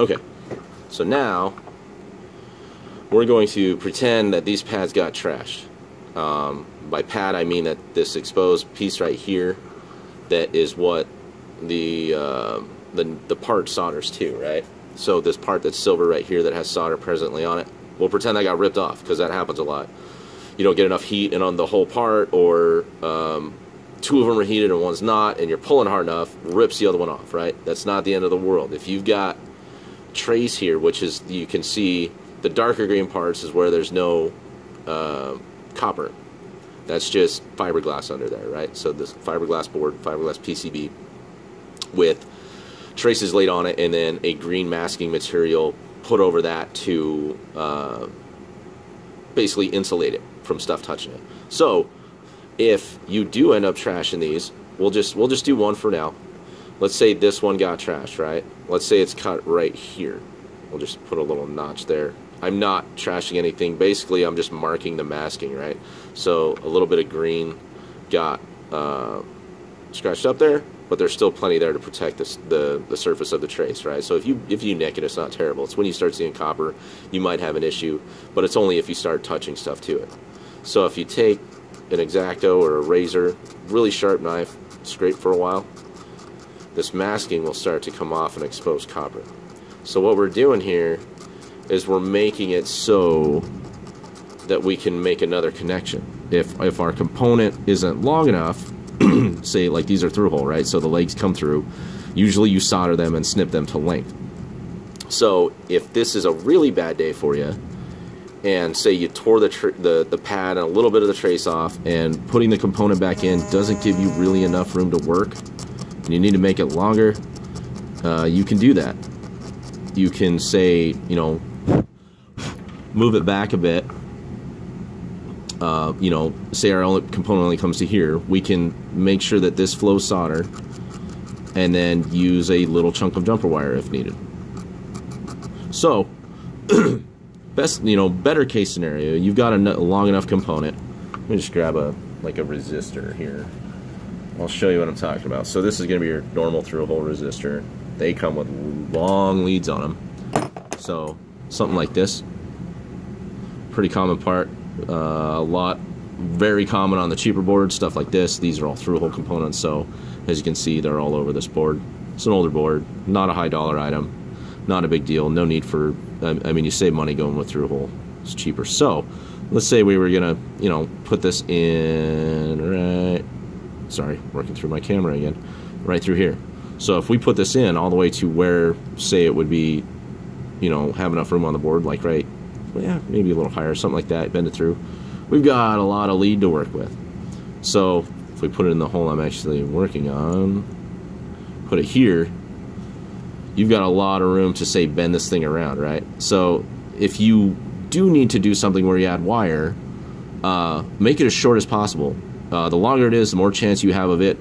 Okay, so now we're going to pretend that these pads got trashed. Um, by pad, I mean that this exposed piece right here, that is what the uh, the the part solders to, right? So this part that's silver right here that has solder presently on it, we'll pretend that got ripped off because that happens a lot. You don't get enough heat in on the whole part, or um, two of them are heated and one's not, and you're pulling hard enough, rips the other one off, right? That's not the end of the world. If you've got trace here, which is you can see the darker green parts is where there's no uh, copper. That's just fiberglass under there, right? So this fiberglass board, fiberglass PCB with traces laid on it and then a green masking material put over that to uh, basically insulate it from stuff touching it. So if you do end up trashing these, we'll just we'll just do one for now. Let's say this one got trashed, right? Let's say it's cut right here. We'll just put a little notch there. I'm not trashing anything. Basically, I'm just marking the masking, right? So a little bit of green got uh, scratched up there, but there's still plenty there to protect this, the the surface of the trace, right? So if you if you nick it, it's not terrible. It's when you start seeing copper, you might have an issue, but it's only if you start touching stuff to it. So if you take an X-Acto or a razor, really sharp knife, scrape for a while, this masking will start to come off and expose copper. So what we're doing here is we're making it so that we can make another connection. If, if our component isn't long enough, say like these are through hole, right? So the legs come through. Usually you solder them and snip them to length. So if this is a really bad day for you, and say you tore the, the, the pad and a little bit of the trace off, and putting the component back in doesn't give you really enough room to work, and you need to make it longer, uh, you can do that. You can say, you know, move it back a bit. Uh, you know, say our only component only comes to here, we can make sure that this flows solder, and then use a little chunk of jumper wire if needed. So, best, you know, better case scenario, you've got a long enough component. Let me just grab a like a resistor here. I'll show you what I'm talking about. So this is going to be your normal through-hole resistor. They come with long leads on them. So something like this, pretty common part. Uh, a lot, very common on the cheaper boards, stuff like this. These are all through-hole components. So as you can see, they're all over this board. It's an older board, not a high dollar item, not a big deal. No need for, I mean, you save money going with through-hole. It's cheaper. So let's say we were gonna, you know, put this in right sorry, working through my camera again, right through here. So if we put this in all the way to where, say, it would be, you know, have enough room on the board, like right, well, yeah, maybe a little higher, something like that, bend it through, we've got a lot of lead to work with. So if we put it in the hole I'm actually working on, put it here, you've got a lot of room to, say, bend this thing around, right? So if you do need to do something where you add wire, uh, make it as short as possible. Uh, the longer it is, the more chance you have of it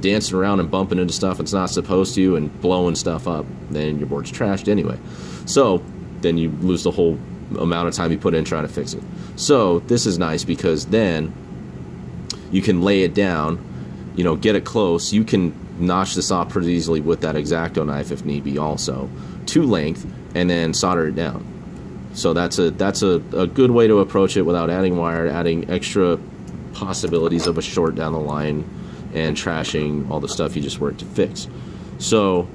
dancing around and bumping into stuff it's not supposed to and blowing stuff up. Then your board's trashed anyway. So then you lose the whole amount of time you put in trying to fix it. So this is nice because then you can lay it down, you know, get it close. You can notch this off pretty easily with that X-Acto knife if need be also to length and then solder it down. So that's a that's a, a good way to approach it without adding wire, adding extra possibilities of a short down the line and trashing all the stuff you just worked to fix. So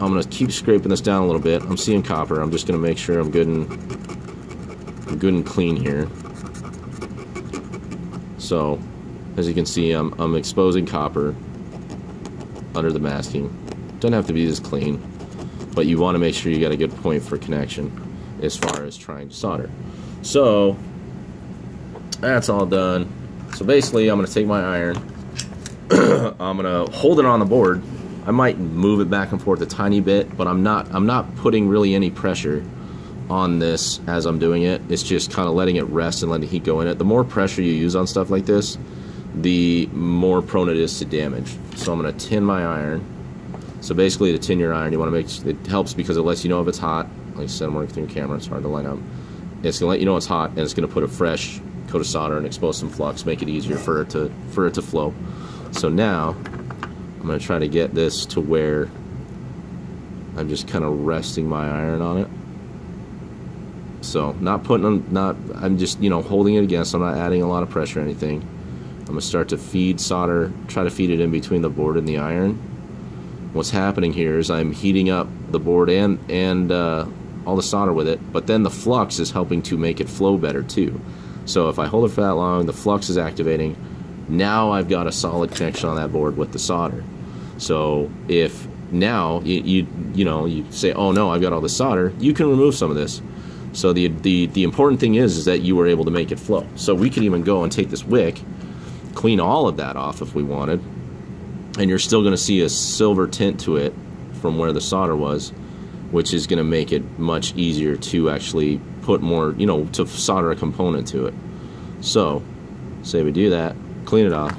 I'm going to keep scraping this down a little bit. I'm seeing copper. I'm just going to make sure I'm good and good and clean here. So as you can see, I'm, I'm exposing copper under the masking. Doesn't have to be this clean, but you want to make sure you got a good point for connection as far as trying to solder. So that's all done. So basically, I'm going to take my iron, I'm going to hold it on the board. I might move it back and forth a tiny bit, but I'm not I'm not putting really any pressure on this as I'm doing it. It's just kind of letting it rest and letting the heat go in it. The more pressure you use on stuff like this, the more prone it is to damage. So I'm going to tin my iron. So basically to tin your iron, you want to make it helps because it lets you know if it's hot. Like I said, I'm working through your camera, it's hard to line up. It's going to let you know it's hot and it's going to put a fresh coat of solder and expose some flux, make it easier for it to for it to flow. So now I'm going to try to get this to where I'm just kind of resting my iron on it. So not putting them, not, I'm just, you know, holding it against, I'm not adding a lot of pressure or anything. I'm gonna start to feed solder, try to feed it in between the board and the iron. What's happening here is I'm heating up the board and, and uh, all the solder with it, but then the flux is helping to make it flow better too. So if I hold it for that long, the flux is activating. Now I've got a solid connection on that board with the solder. So if now you, you you know you say, oh no, I've got all the solder, you can remove some of this. So the, the, the important thing is, is that you were able to make it flow. So we could even go and take this wick, clean all of that off if we wanted, and you're still going to see a silver tint to it from where the solder was, which is going to make it much easier to actually put more, you know, to solder a component to it. So, say we do that, clean it off.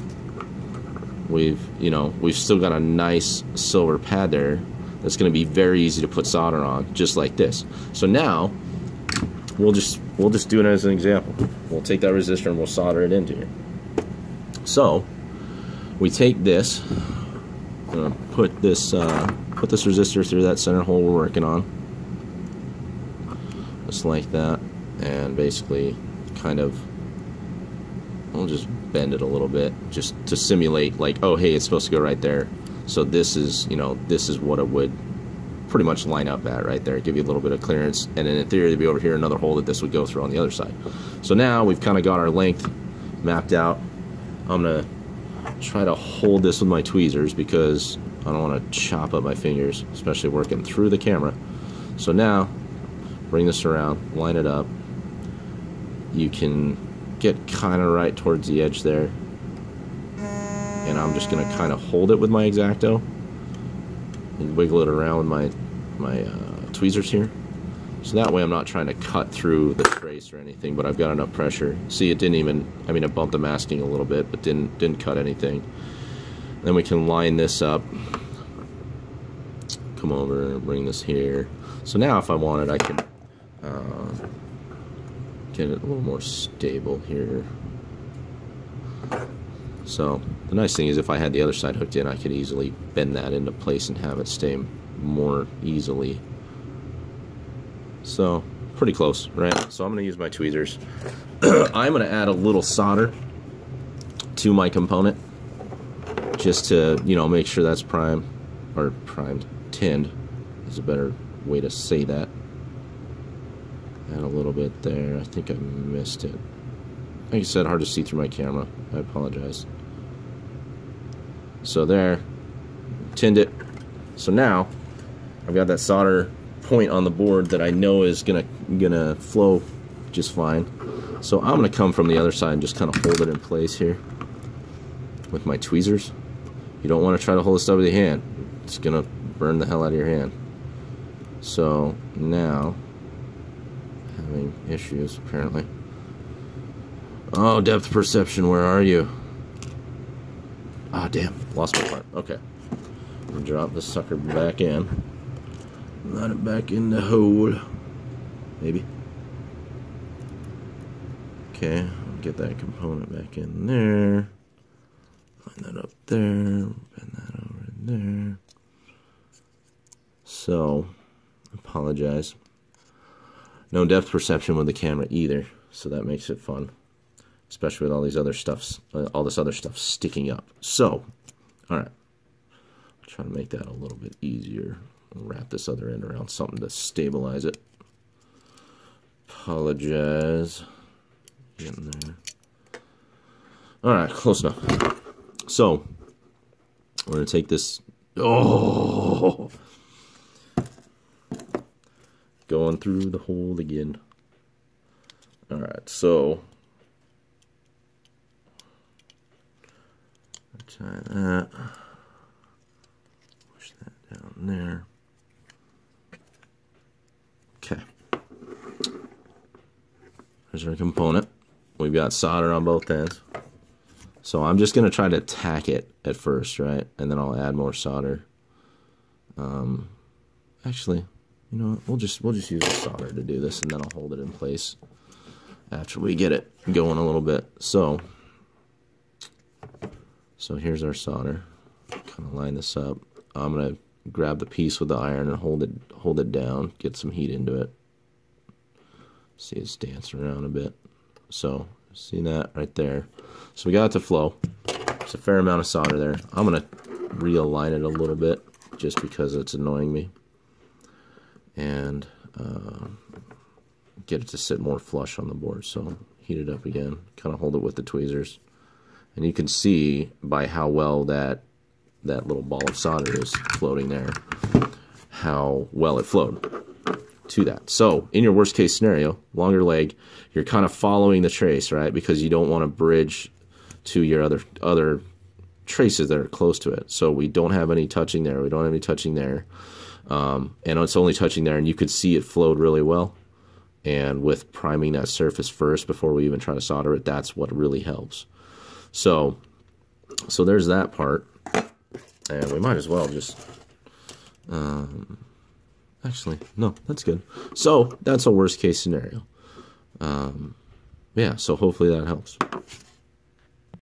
We've, you know, we've still got a nice silver pad there that's going to be very easy to put solder on, just like this. So now, we'll just we'll just do it as an example. We'll take that resistor and we'll solder it into here. So we take this, put this uh, put this resistor through that center hole we're working on, just like that, and basically kind of we'll just bend it a little bit just to simulate like oh hey it's supposed to go right there. So this is you know this is what it would pretty much line up at right there, give you a little bit of clearance, and then in theory there'd be over here another hole that this would go through on the other side. So now we've kind of got our length mapped out. I'm gonna try to hold this with my tweezers because I don't want to chop up my fingers, especially working through the camera. So now, bring this around, line it up. You can get kind of right towards the edge there. And I'm just going to kind of hold it with my X-Acto and wiggle it around with my my uh, tweezers here. So that way I'm not trying to cut through the trace or anything, but I've got enough pressure. See, it didn't even, I mean, it bumped the masking a little bit, but didn't, didn't cut anything. Then we can line this up. Come over and bring this here. So now if I wanted, I can uh, get it a little more stable here. So the nice thing is if I had the other side hooked in, I could easily bend that into place and have it stay more easily. So pretty close, right? So I'm going to use my tweezers. I'm going to add a little solder to my component just to, you know, make sure that's prime or primed, tinned is a better way to say that. Add a little bit there. I think I missed it. Like I said, hard to see through my camera. I apologize. So there, tinned it. So now, I've got that solder point on the board that I know is gonna gonna flow just fine. So I'm gonna come from the other side and just kind of hold it in place here with my tweezers. You don't want to try to hold this stuff with your hand. It's gonna burn the hell out of your hand. So now, having issues apparently. Oh, depth perception, where are you? Ah, oh, damn. Lost my part. Okay. Drop the sucker back in. Let it back in the hole. Maybe. Okay, get that component back in there. Line that up there. Bend that over there. So, apologize. No depth perception with the camera either, so that makes it fun especially with all these other stuffs, uh, all this other stuff sticking up. So, all right, I'll try to make that a little bit easier. I'll wrap this other end around something to stabilize it. Apologize. Getting there. All right, close enough. So, we're gonna take this. Oh, going through the hole again. All right, so Try that. Push that down there. Okay. There's our component. We've got solder on both ends. So I'm just going to try to tack it at first, right? And then I'll add more solder. Um, actually, you know? We'll just, we'll just use the solder to do this, and then I'll hold it in place after we get it going a little bit. So so here's our solder. Kind of line this up. I'm to grab the piece with the iron and hold it hold it down, get some heat into it. See it's dancing around a bit. So see that right there. So we got it to flow. It's a fair amount of solder there. I'm gonna realign it a little bit just because it's annoying me. And uh, get it to sit more flush on the board. So heat it up again, kind of hold it with the tweezers. And you can see by how well that that little ball of solder is floating there, how well it flowed to that. So in your worst case scenario, longer leg, you're kind of following the trace, right? Because you don't want to bridge to your other other traces that are close to it. So we don't have any touching there. We don't have any touching there. Um, and it's only touching there, and you could see it flowed really well. And with priming that surface first before we even try to solder it, that's what really helps. So, so there's that part. And we might as well just, um, actually, no, that's good. So that's a worst case scenario. Um, yeah, so hopefully that helps.